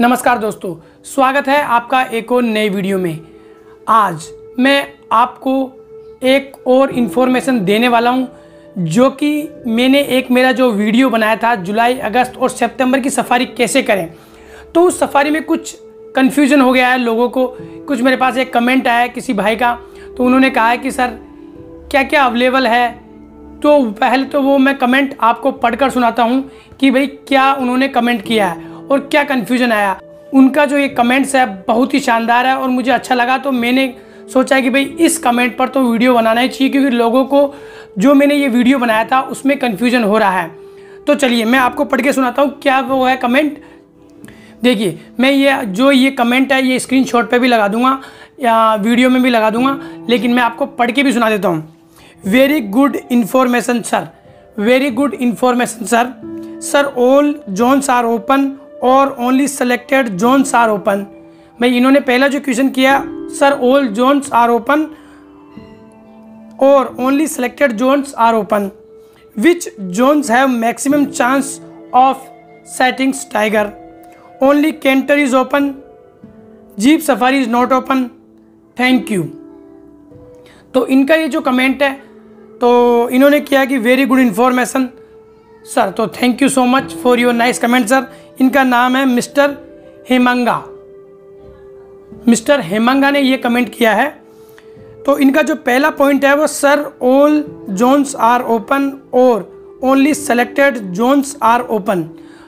नमस्कार दोस्तों, स्वागत है आपका एक और नई वीडियो में। आज मैं आपको एक और इन्फॉर्मेशन देने वाला हूँ, जो कि मैंने एक मेरा जो वीडियो बनाया था जुलाई, अगस्त और सितंबर की सफारी कैसे करें। तो उस सफारी में कुछ कन्फ्यूज़न हो गया है लोगों को। कुछ मेरे पास एक कमेंट आया किसी भाई का तो उन्होंने कहा है कि, सर क्या क्या अवेलेबल है? तो पहले तो वो मैं कमेंट आपको पढ़कर सुनाता हूँ कि भाई क्या उन्होंने कमेंट किया है। और क्या कन्फ्यूज़न आया? उनका जो ये कमेंट्स है, बहुत ही शानदार है और मुझे अच्छा लगा तो मैंने सोचा कि भाई इस कमेंट पर तो वीडियो बनाना ही चाहिए, क्योंकि लोगों को जो मैंने ये वीडियो बनाया था, उसमें कन्फ्यूज़न हो रहा है। तो चलिए, मैं आपको पढ़ के सुनाता हूँ क्या वो है कमेंट देखिए, मैं ये, जो ये कमेंट है, ये स्क्रीन शॉट पर भी लगा दूँगा, या वीडियो में भी लगा दूँगा, लेकिन मैं आपको पढ़ के भी सुना देता हूँ। Very good information sir very good information sir sir all zones are open और only selected zones are open भाई इन्होंने पहला जो क्वेश्चन किया sir all zones are open और only selected zones are open which zones have maximum chance of sightings tiger only canter is open jeep safari is not open thank you तो इनका ये जो कमेंट है तो इन्होंने किया कि वेरी गुड इन्फॉर्मेशन सर तो thank you so much for your nice comment sir इनका नाम है मिस्टर हेमंगा। मिस्टर हेमंगा ने ये कमेंट किया है। तो इनका जो पहला पॉइंट है वो sir all zones are open और only selected zones are open.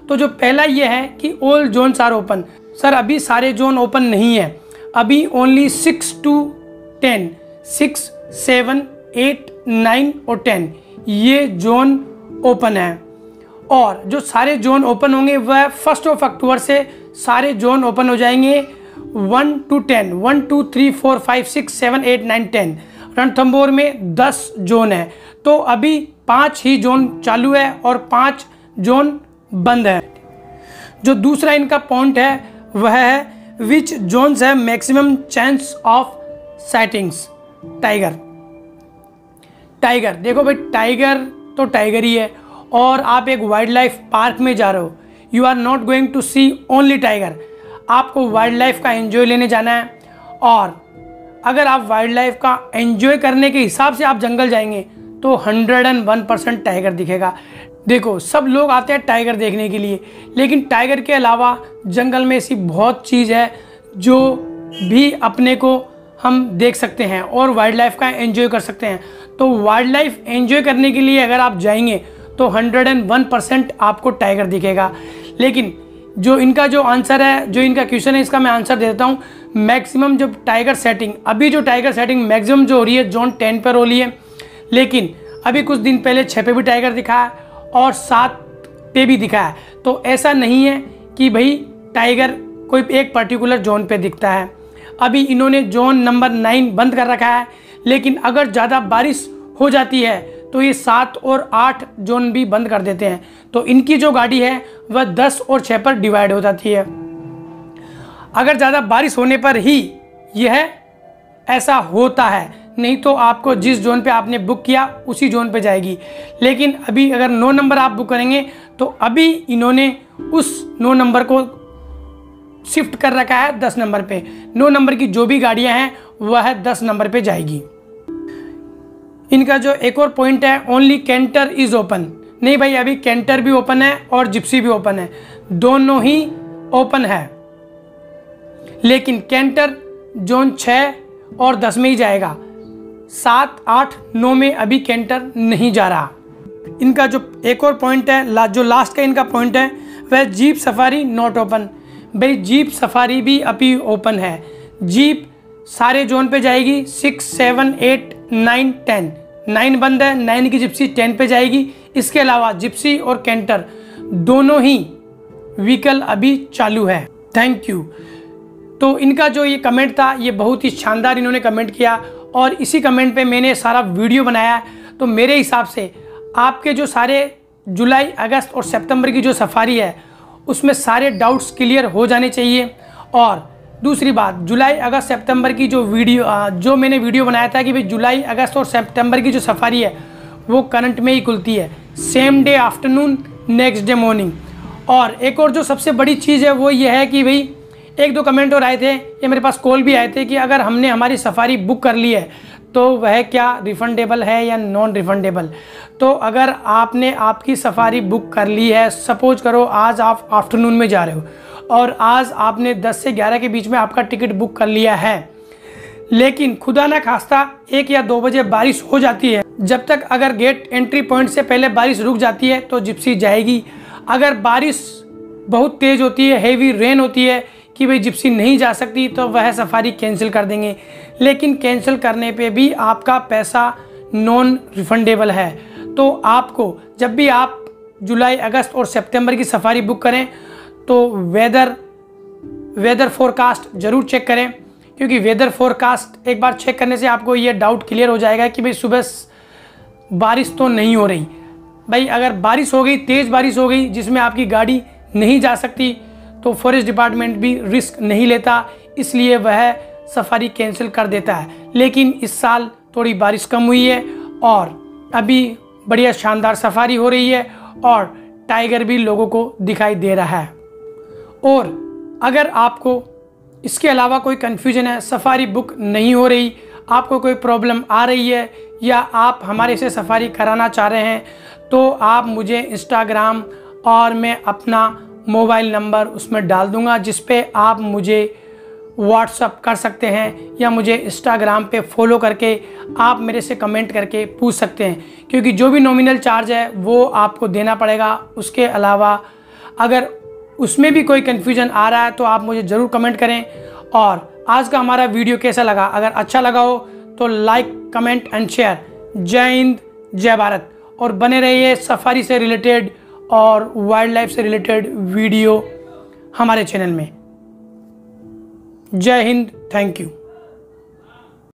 तो जो पहला ये है कि all zones are open. Sir, अभी सारे जोन ओपन नहीं है। अभी only six two ten, six, seven, eight, nine और टेन ये जोन ओपन है। और जो सारे जोन ओपन होंगे, वह फ़र्स्ट ऑफ़ अक्टूबर से सारे जोन ओपन हो जाएँगे। One two ten one two three four five six seven eight nine ten Ranthambore में दस जोन है। तो अभी पाँच ही जोन चालू है और पाँच जोन बंद है। जो दूसरा इनका पॉइंट है, वह है विच जोन्स है maximum chance of sightings tiger tiger देखो भाई टाइगर तो टाइगर ही है। और आप एक वाइल्ड लाइफ पार्क में जा रहे हो। You are not going to see only tiger आपको वाइल्ड लाइफ का एंजॉय लेने जाना है। और अगर आप वाइल्ड लाइफ का एंजॉय करने के हिसाब से आप जंगल जाएँगे तो hundred and one percent tiger दिखेगा। देखो, सब लोग आते हैं टाइगर देखने के लिए, लेकिन टाइगर के अलावा जंगल में ऐसी बहुत चीज़ है जो भी अपने को हम देख सकते हैं और वाइल्ड लाइफ का एंजॉय कर सकते हैं। तो वाइल्ड लाइफ एंजॉय करने के लिए अगर आप जाएँगे तो 101 परसेंट आपको टाइगर दिखेगा। लेकिन जो इनका जो आंसर है, जो इनका क्वेश्चन है, इसका मैं आंसर दे देता हूँ। मैक्सिमम जो टाइगर सेटिंग अभी जो टाइगर सेटिंग मैक्सिमम जो हो रही है जोन टेन पर हो रही है। लेकिन अभी कुछ दिन पहले छः पे भी टाइगर दिखा है और सात पे भी दिखा है। तो ऐसा नहीं है कि भाई टाइगर कोई एक पर्टिकुलर जोन पे दिखता है। अभी इन्होंने जोन नंबर नाइन बंद कर रखा है, लेकिन अगर ज़्यादा बारिश हो जाती है तो ये सात और आठ जोन भी बंद कर देते हैं। तो इनकी जो गाड़ी है, वह दस और छः पर डिवाइड हो जाती है। अगर ज़्यादा बारिश होने पर ही यह ऐसा होता है, नहीं तो आपको जिस जोन पे आपने बुक किया, उसी जोन पे जाएगी। लेकिन अभी अगर नौ नंबर आप बुक करेंगे तो अभी इन्होंने उस नौ नंबर को शिफ्ट कर रखा है दस नंबर पे। नौ नंबर की जो भी गाड़ियाँ हैं, वह दस नंबर पे जाएगी। इनका जो एक और पॉइंट है ओनली कैंटर इज़ ओपन नहीं भाई अभी कैंटर भी ओपन है और जिप्सी भी ओपन है। दोनों ही ओपन है। लेकिन कैंटर जोन छः और दस में ही जाएगा। सात आठ नौ में अभी कैंटर नहीं जा रहा। इनका जो एक और पॉइंट है ला, जो लास्ट का इनका पॉइंट है वह जीप सफारी नॉट ओपन भाई जीप सफारी भी अभी ओपन है। जीप सारे जोन पे जाएगी। Six seven eight nine ten. Nine बंद है, नाइन की जिप्सी टेन पे जाएगी। इसके अलावा जिप्सी और कैंटर दोनों ही व्हीकल अभी चालू है। थैंक यू तो इनका जो ये कमेंट था, ये बहुत ही शानदार इन्होंने कमेंट किया और इसी कमेंट पे मैंने सारा वीडियो बनाया तो मेरे हिसाब से आपके जो सारे जुलाई, अगस्त और सितंबर की जो सफारी है, उसमें सारे डाउट्स क्लियर हो जाने चाहिए और दूसरी बात, जुलाई, अगस्त, सितंबर की जो वीडियो जो मैंने वीडियो बनाया था कि भाई जुलाई, अगस्त और सितंबर की जो सफारी है, वो करंट में ही खुलती है। Same day afternoon next day morning और एक और जो सबसे बड़ी चीज़ है, वो ये है कि भाई, एक दो कमेंट और आए थे, ये मेरे पास कॉल भी आए थे कि अगर हमने हमारी सफारी बुक कर ली है तो वह क्या रिफंडेबल है या नॉन रिफंडेबल तो अगर आपने आपकी सफारी बुक कर ली है सपोज़ करो आज आप आफ्टरनून में जा रहे हो और आज आपने 10 से 11 के बीच में आपका टिकट बुक कर लिया है, लेकिन खुदा ना खास्ता एक या दो बजे बारिश हो जाती है, जब तक अगर गेट एंट्री पॉइंट से पहले बारिश रुक जाती है तो जिप्सी जाएगी। अगर बारिश बहुत तेज़ होती है हेवी रेन होती है कि भाई जिप्सी नहीं जा सकती तो वह सफारी कैंसिल कर देंगे। लेकिन कैंसिल करने पे भी आपका पैसा नॉन रिफंडेबल है। तो आपको जब भी आप जुलाई, अगस्त और सितंबर की सफारी बुक करें तो वेदर वेदर फोरकास्ट ज़रूर चेक करें, क्योंकि वेदर फोरकास्ट एक बार चेक करने से आपको ये डाउट क्लियर हो जाएगा कि भाई सुबह बारिश तो नहीं हो रही। भाई अगर बारिश हो गई, तेज़ बारिश हो गई, जिसमें आपकी गाड़ी नहीं जा सकती तो फॉरेस्ट डिपार्टमेंट भी रिस्क नहीं लेता, इसलिए वह सफारी कैंसिल कर देता है। लेकिन इस साल थोड़ी बारिश कम हुई है और अभी बढ़िया शानदार सफारी हो रही है और टाइगर भी लोगों को दिखाई दे रहा है। और अगर आपको इसके अलावा कोई कन्फ्यूज़न है, सफारी बुक नहीं हो रही, आपको कोई प्रॉब्लम आ रही है या आप हमारे से सफारी कराना चाह रहे हैं तो आप मुझे इंस्टाग्राम और मैं अपना मोबाइल नंबर उसमें डाल दूँगा जिस पे आप मुझे व्हाट्सअप कर सकते हैं या मुझे इंस्टाग्राम पे फॉलो करके आप मेरे से कमेंट करके पूछ सकते हैं। क्योंकि जो भी नॉमिनल चार्ज है, वो आपको देना पड़ेगा। उसके अलावा अगर उसमें भी कोई कन्फ्यूज़न आ रहा है तो आप मुझे ज़रूर कमेंट करें। और आज का हमारा वीडियो कैसा लगा? अगर अच्छा लगा हो तो लाइक कमेंट एंड शेयर जय हिंद, जय भारत। और बने रहिए सफारी से रिलेटेड और वाइल्ड लाइफ से रिलेटेड वीडियो हमारे चैनल में। जय हिंद थैंक यू।